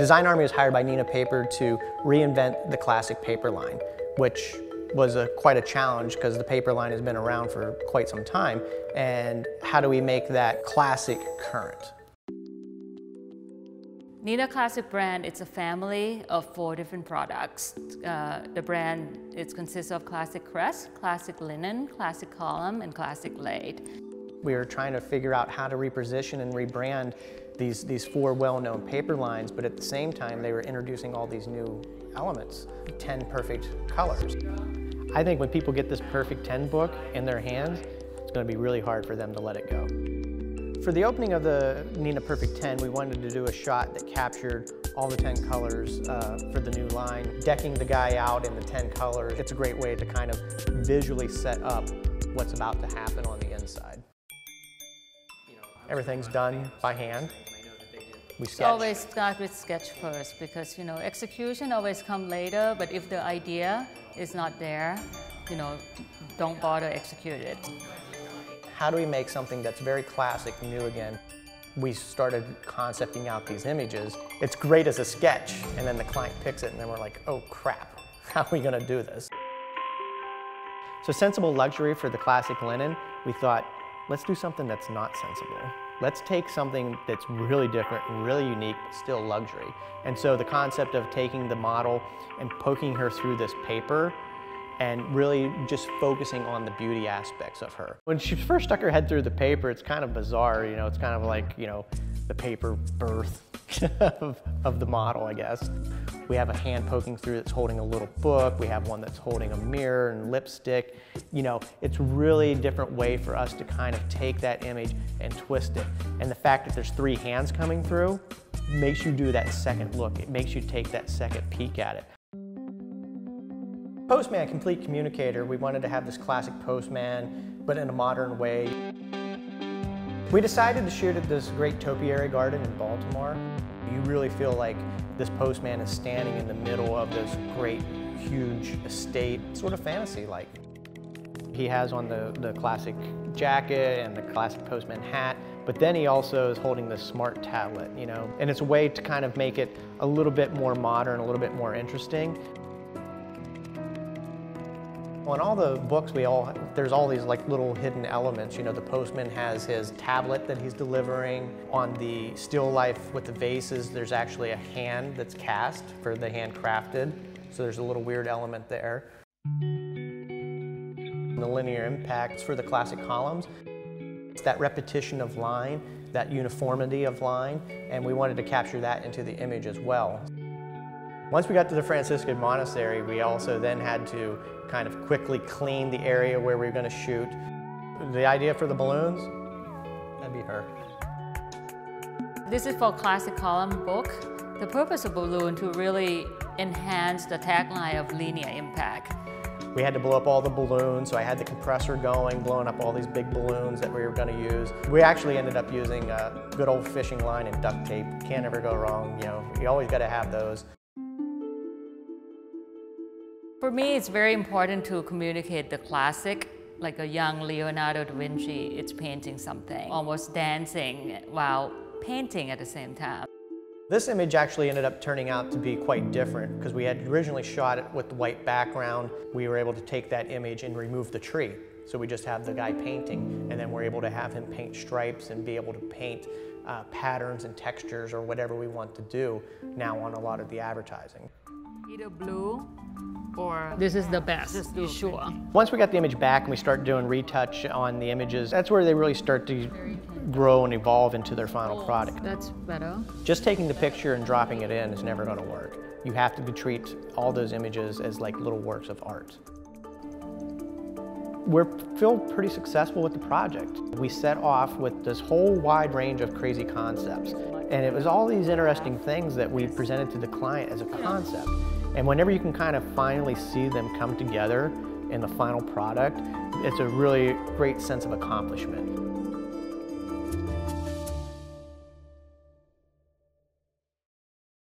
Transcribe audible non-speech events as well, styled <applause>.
Design Army was hired by Neenah Paper to reinvent the classic paper line, which was a, quite a challenge because the paper line has been around for quite some time. And how do we make that classic current? Neenah Classic brand, it's a family of four different products. Uh, the brand it consists of Classic Crest, Classic Linen, Classic Column, and Classic Laid. We were trying to figure out how to reposition and rebrand these, these four well-known paper lines, but at the same time, they were introducing all these new elements, 10 perfect colors. I think when people get this Perfect 10 book in their hands, it's gonna be really hard for them to let it go. For the opening of the Neenah Perfect 10, we wanted to do a shot that captured all the 10 colors uh, for the new line. Decking the guy out in the 10 colors, it's a great way to kind of visually set up what's about to happen on the inside. Everything's done by hand. We sketch. Always start with sketch first because you know execution always come later. But if the idea is not there, you know, don't bother execute it. How do we make something that's very classic new again? We started concepting out these images. It's great as a sketch, and then the client picks it, and then we're like, oh crap, <laughs> how are we gonna do this? So sensible luxury for the classic linen, we thought, let's do something that's not sensible. Let's take something that's really different, really unique, but still luxury. And so the concept of taking the model and poking her through this paper and really just focusing on the beauty aspects of her. When she first stuck her head through the paper, it's kind of bizarre, you know, it's kind of like, you know, the paper birth <laughs> of, of the model, I guess. We have a hand poking through that's holding a little book. We have one that's holding a mirror and lipstick. You know, it's really a different way for us to kind of take that image and twist it. And the fact that there's three hands coming through makes you do that second look. It makes you take that second peek at it. Postman Complete Communicator, we wanted to have this classic Postman, but in a modern way. We decided to shoot at this great topiary garden in Baltimore. You really feel like this postman is standing in the middle of this great, huge estate, sort of fantasy-like. He has on the, the classic jacket and the classic postman hat, but then he also is holding this smart tablet, you know, and it's a way to kind of make it a little bit more modern, a little bit more interesting. Well, in all the books, we all there's all these like little hidden elements. You know, the postman has his tablet that he's delivering. On the still life with the vases, there's actually a hand that's cast for the handcrafted. So there's a little weird element there. The linear impacts for the classic columns. It's that repetition of line, that uniformity of line, and we wanted to capture that into the image as well. Once we got to the Franciscan monastery, we also then had to kind of quickly clean the area where we were going to shoot. The idea for the balloons, that'd be her. This is for classic column book. The purpose of balloon to really enhance the tagline of linear impact. We had to blow up all the balloons, so I had the compressor going, blowing up all these big balloons that we were going to use. We actually ended up using a good old fishing line and duct tape. Can't ever go wrong, you know, you always got to have those. For me, it's very important to communicate the classic, like a young Leonardo da Vinci, it's painting something, almost dancing while painting at the same time. This image actually ended up turning out to be quite different because we had originally shot it with the white background. We were able to take that image and remove the tree. So we just have the guy painting and then we're able to have him paint stripes and be able to paint uh, patterns and textures or whatever we want to do now on a lot of the advertising. Either blue or this is the best, you sure? Once we got the image back and we start doing retouch on the images, that's where they really start to grow and evolve into their final product. That's better. Just taking the picture and dropping it in is never going to work. You have to treat all those images as like little works of art. We feel pretty successful with the project. We set off with this whole wide range of crazy concepts. And it was all these interesting things that we presented to the client as a concept. And whenever you can kind of finally see them come together in the final product, it's a really great sense of accomplishment.